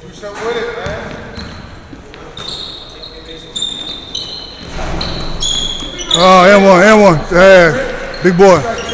Do something with it, man. Oh, and one, and one. Yeah, big boy.